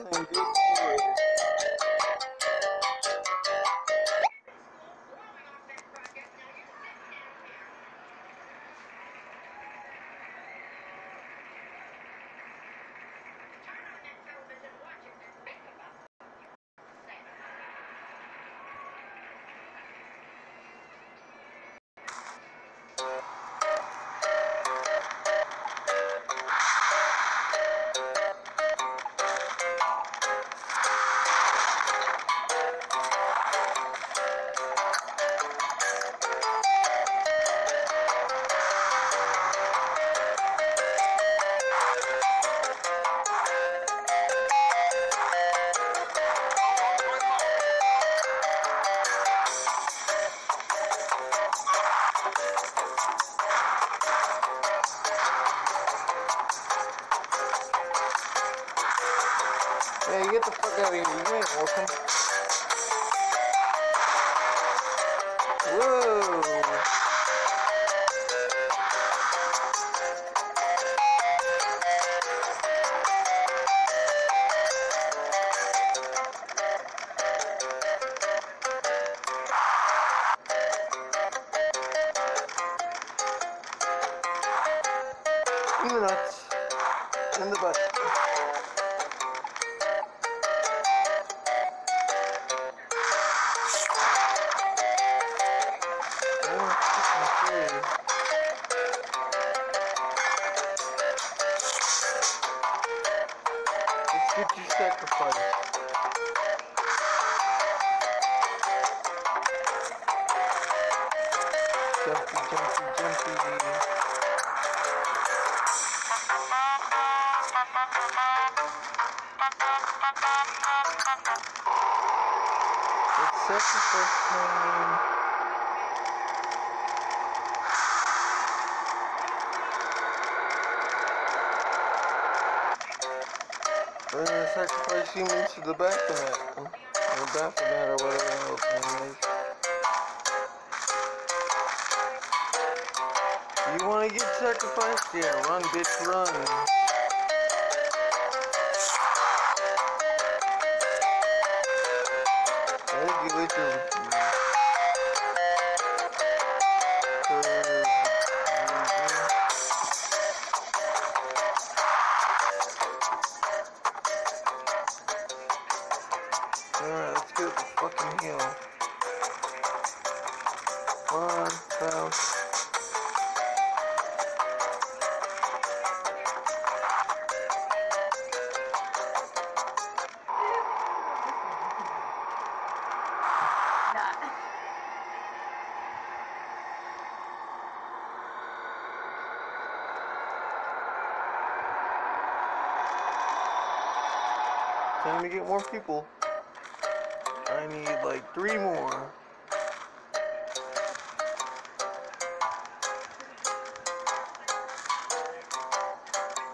playing Big Simulator. Hey, get the We're gonna sacrifice humans to the Baphomet. Or Baphomet or whatever the. You wanna get sacrificed? Yeah, run, bitch, run. Get with you.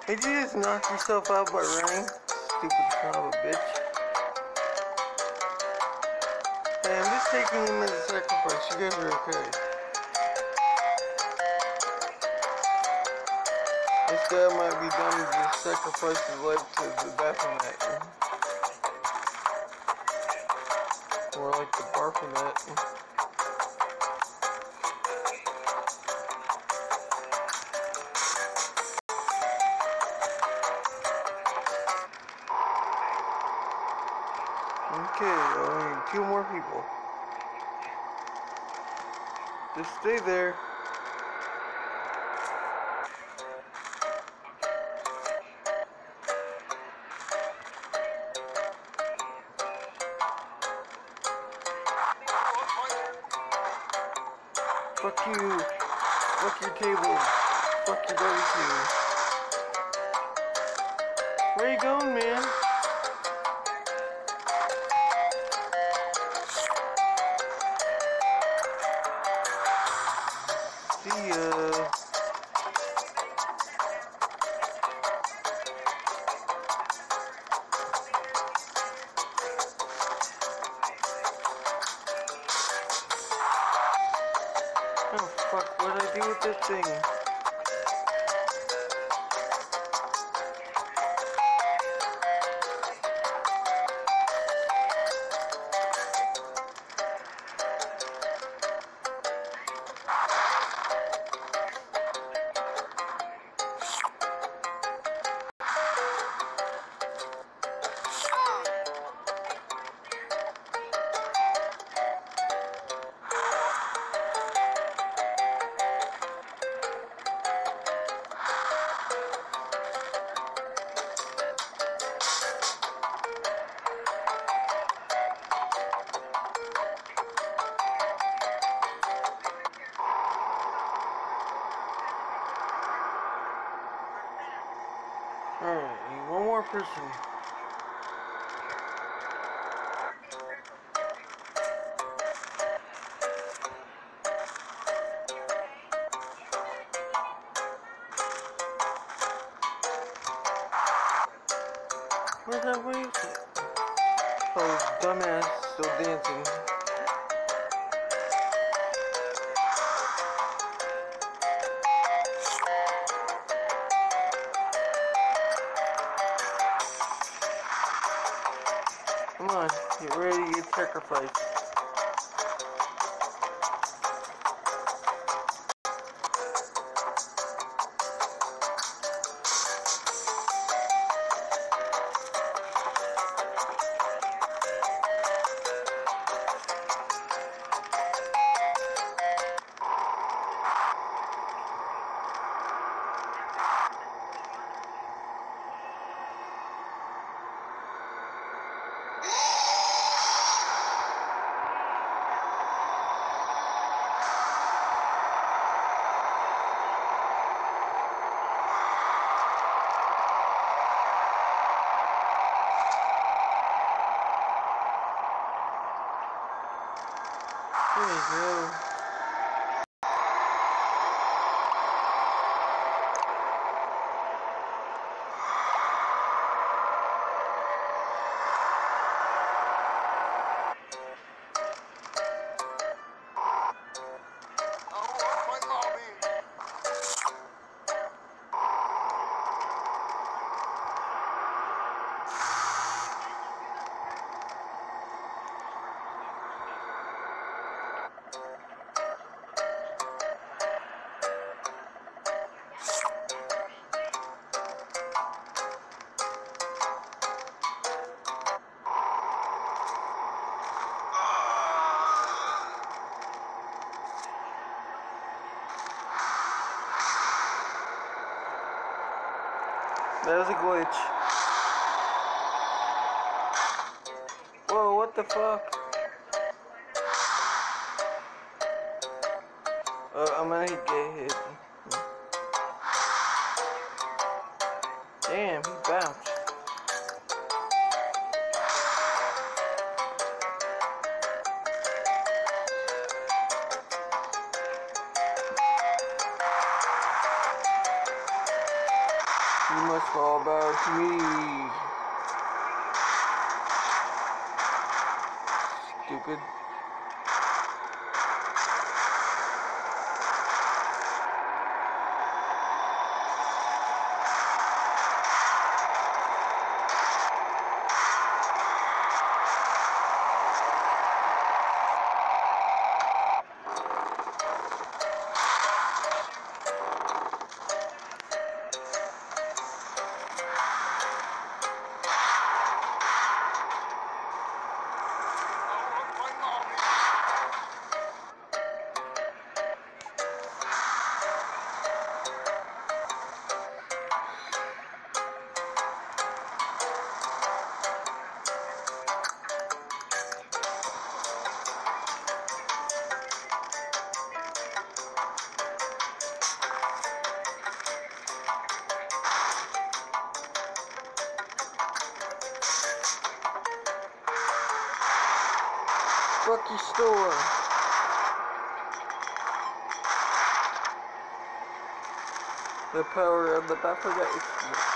Did you just knock yourself out by running? Stupid son of a bitch. I'm just taking him as a sacrifice. You guys are okay. This guy might be done to just sacrifice his life to the Baphomet. Or like the barfing Barphomet. Two more people. Just stay there. Fuck you. Fuck your table. Fuck your barbecue. Where you going, man? more person. There That was a glitch. Whoa, what the fuck? Uh, I'm gonna get hit. Damn, he bounced. Street. Power on the back of the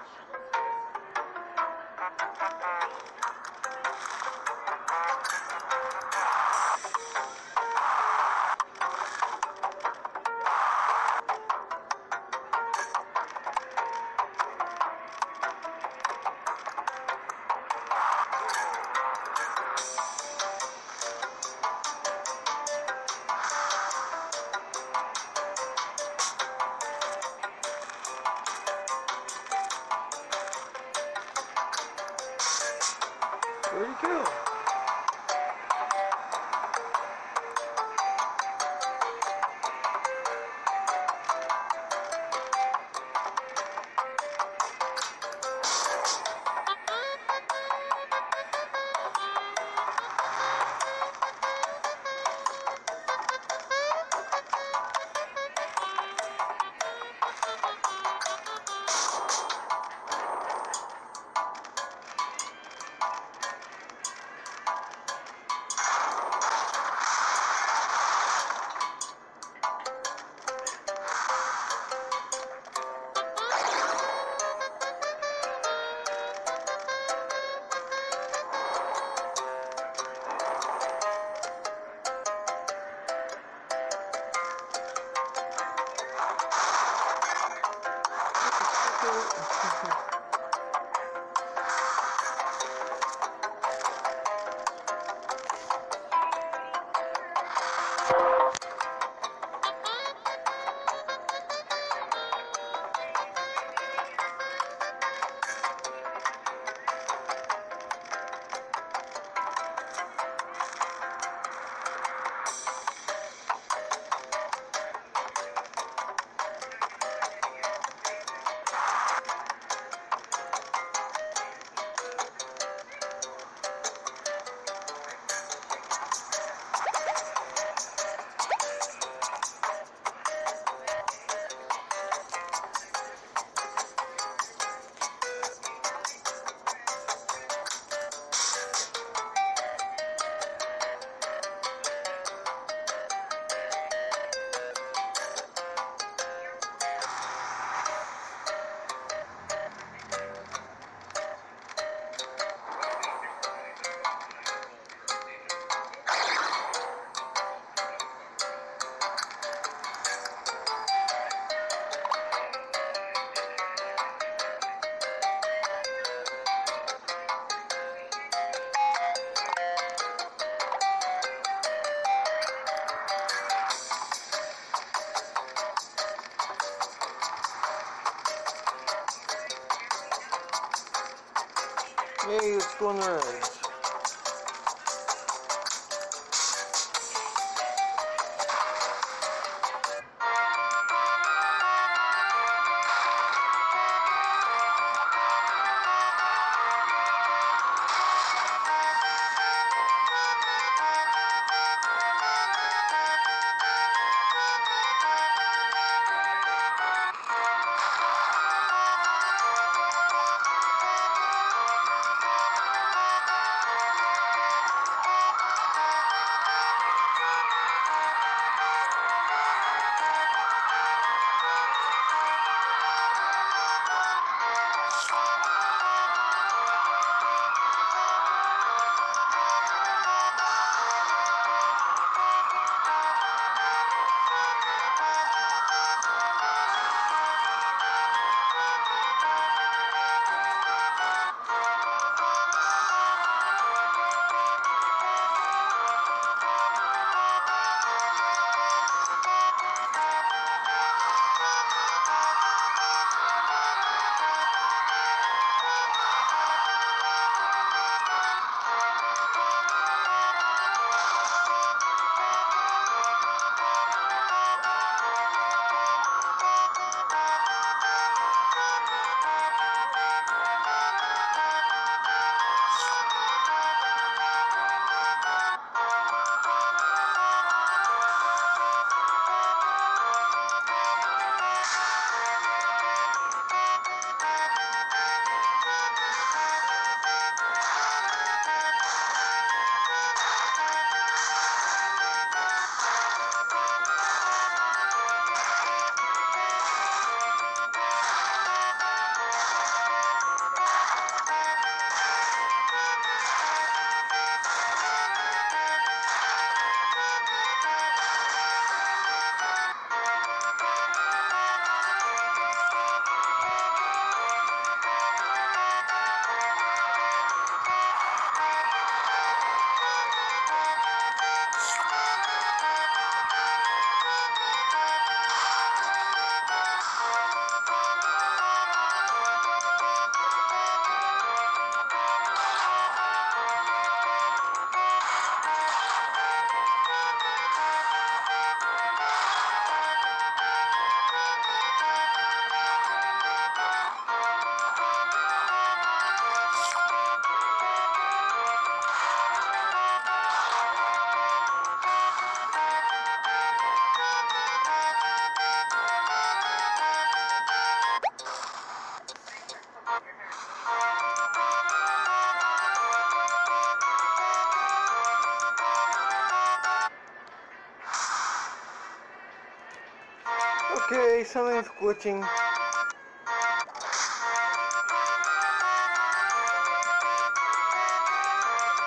Something's glitching.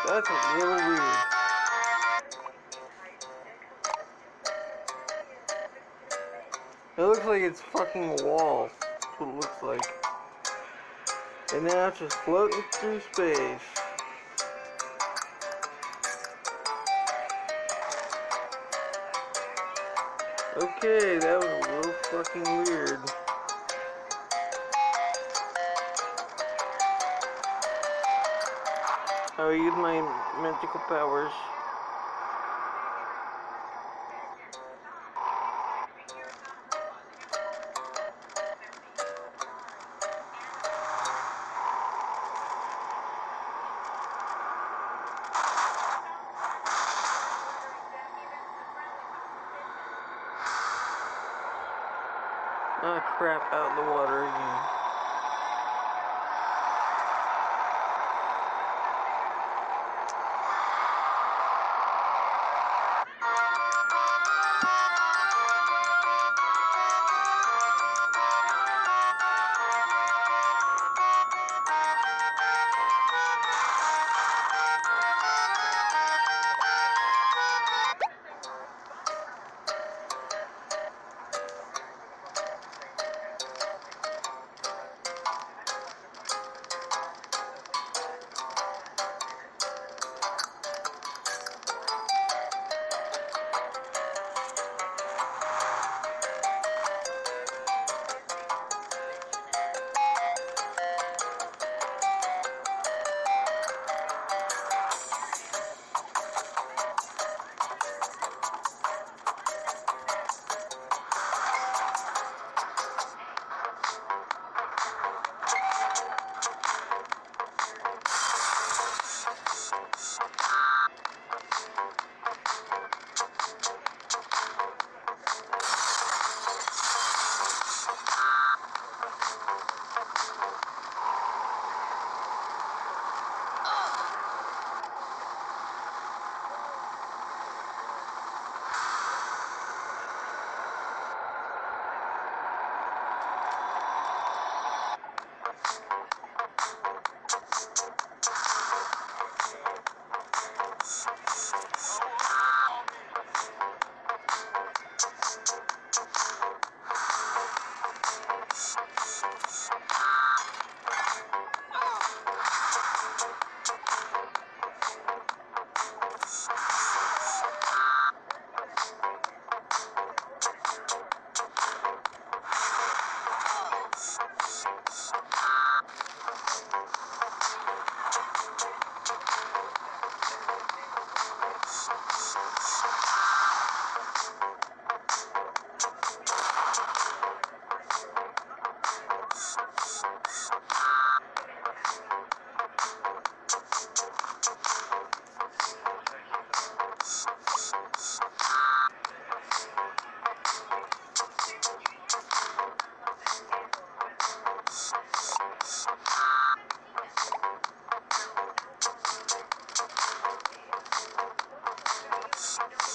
That's a little weird. It looks like it's fucking a wall. That's what it looks like. And now it's just floating through space. Okay, that was a little fucking weird. I'll use my magical powers.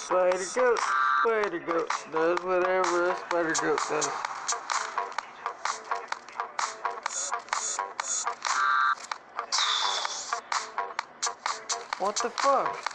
Spider goat, spider goat does whatever a spider goat does. What the fuck?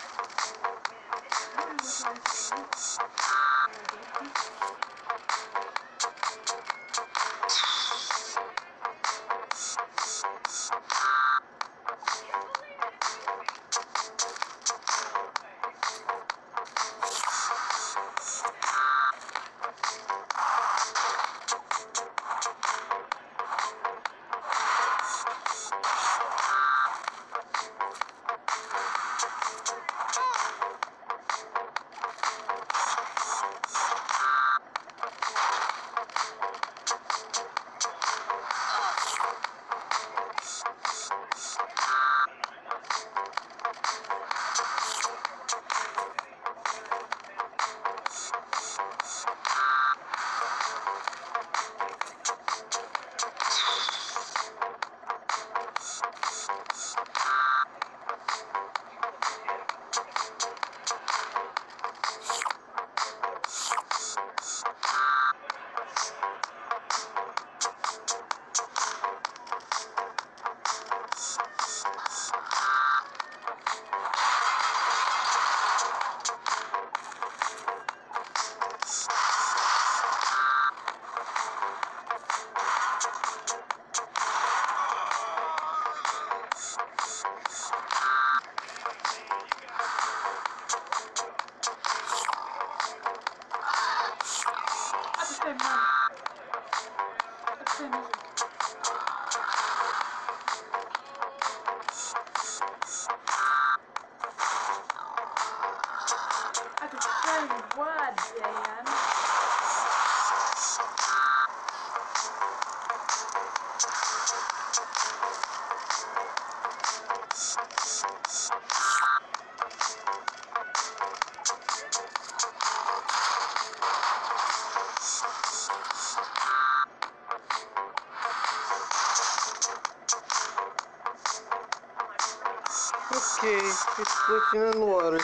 Okay, it's splashing in the water.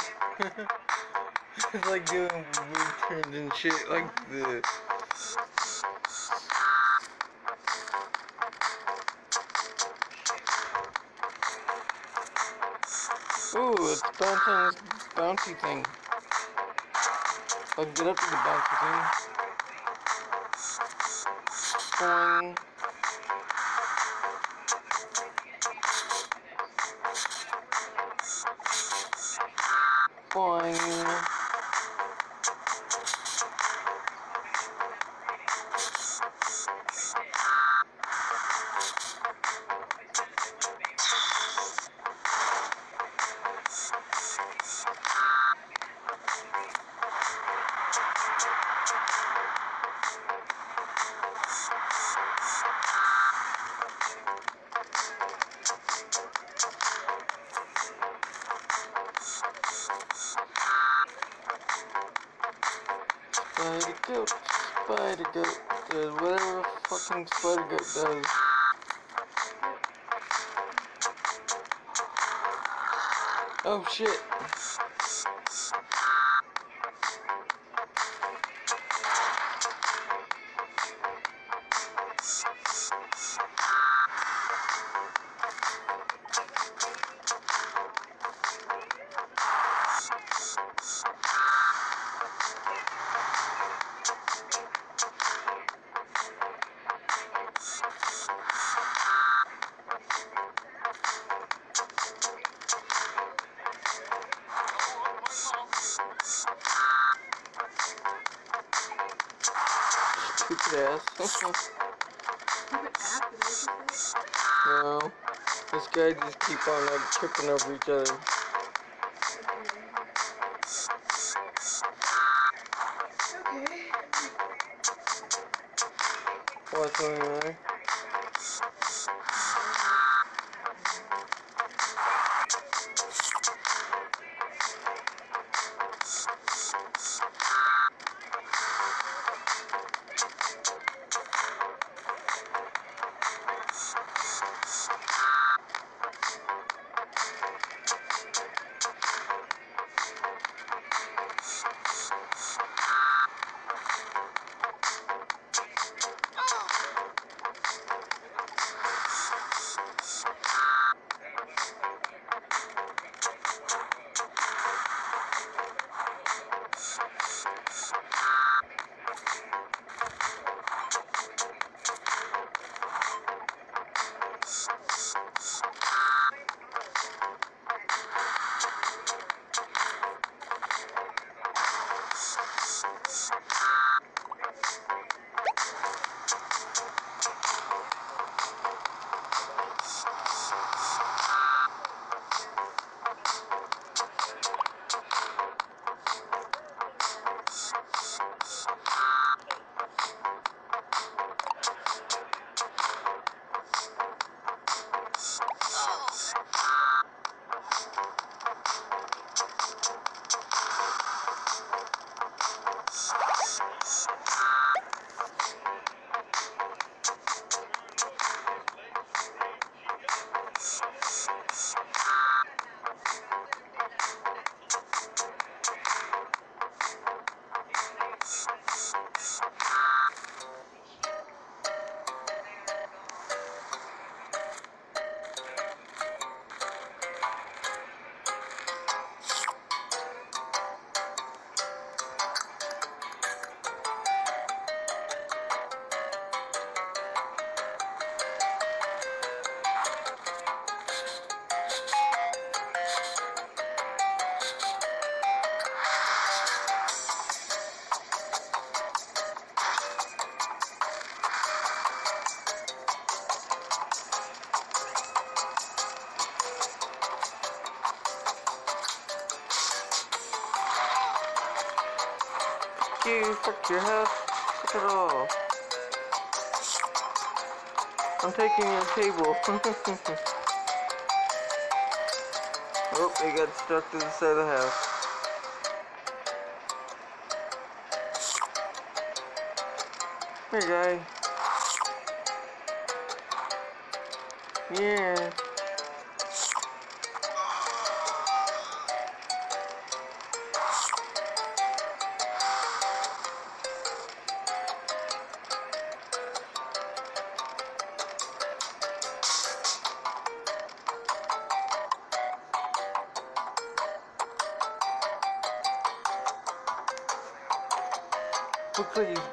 it's like doing weird turns and shit like this. Ooh, it's bouncing this bouncy thing. I'll get up to the bouncy thing. Boing. Boing. Goat, spider goat, does whatever fucking spider goat does. Oh shit. Like over each other. Okay. What's on your house, fuck it all. I'm taking your table. oh, they got stuck to the side of the house. Here, guy. Yeah.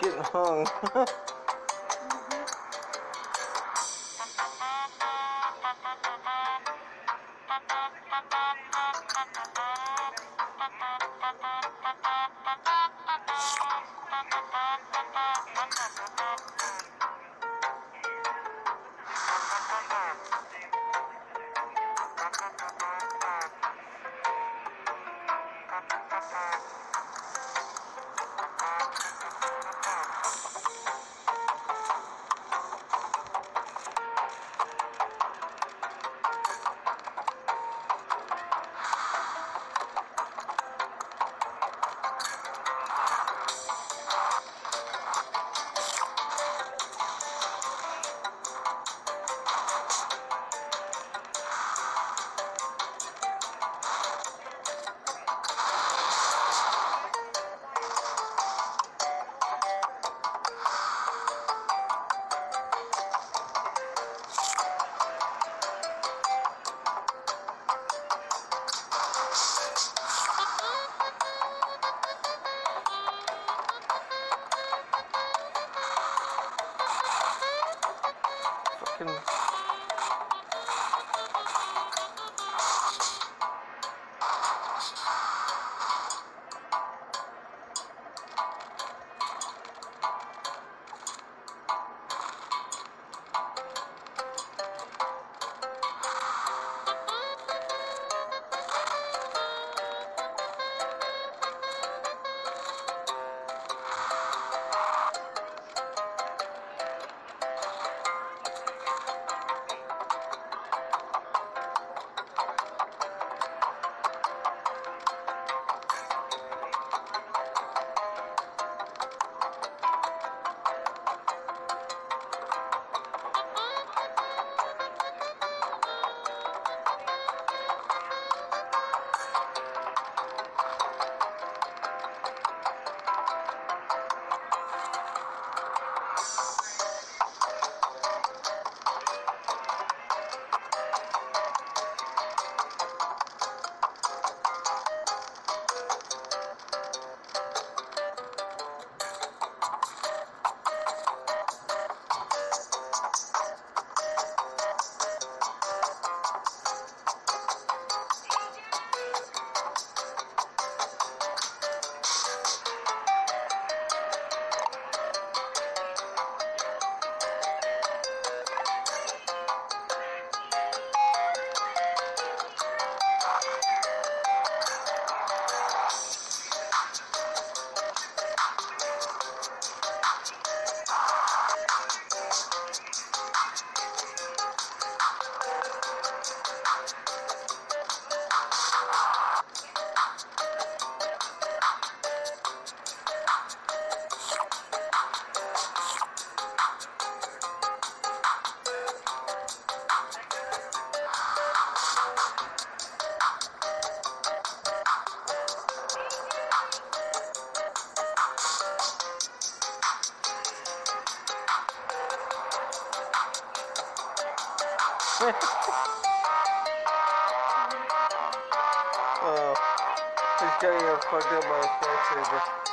Getting hung. oh, he's getting uh, fucked up by a skyscraper.